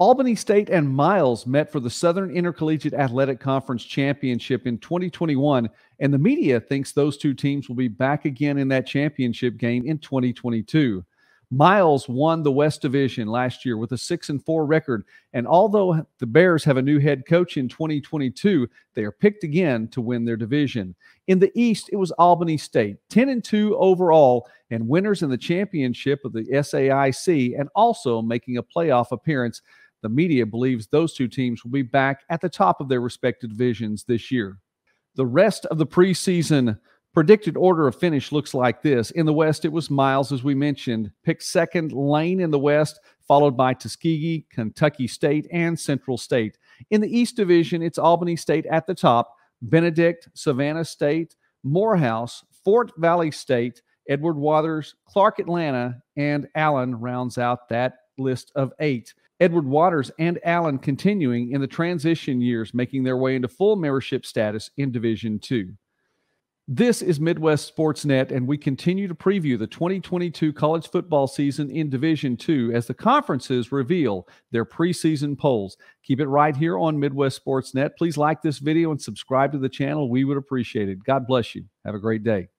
Albany State and Miles met for the Southern Intercollegiate Athletic Conference Championship in 2021, and the media thinks those two teams will be back again in that championship game in 2022. Miles won the West Division last year with a 6 and 4 record, and although the Bears have a new head coach in 2022, they are picked again to win their division. In the East, it was Albany State, 10 and 2 overall, and winners in the championship of the SIAC, and also making a playoff appearance. The media believes those two teams will be back at the top of their respective divisions this year. The rest of the preseason predicted order of finish looks like this. In the West, it was Miles, as we mentioned, picked second, Lane in the West, followed by Tuskegee, Kentucky State, and Central State. In the East Division, it's Albany State at the top, Benedict, Savannah State, Morehouse, Fort Valley State, Edward Waters, Clark Atlanta, and Allen rounds out that list of eight. Edward Waters and Allen continuing in the transition years, making their way into full membership status in Division Two. This is Midwest Sportsnet, and we continue to preview the 2022 college football season in Division Two as the conferences reveal their preseason polls. Keep it right here on Midwest Sportsnet. Please like this video and subscribe to the channel. We would appreciate it. God bless you. Have a great day.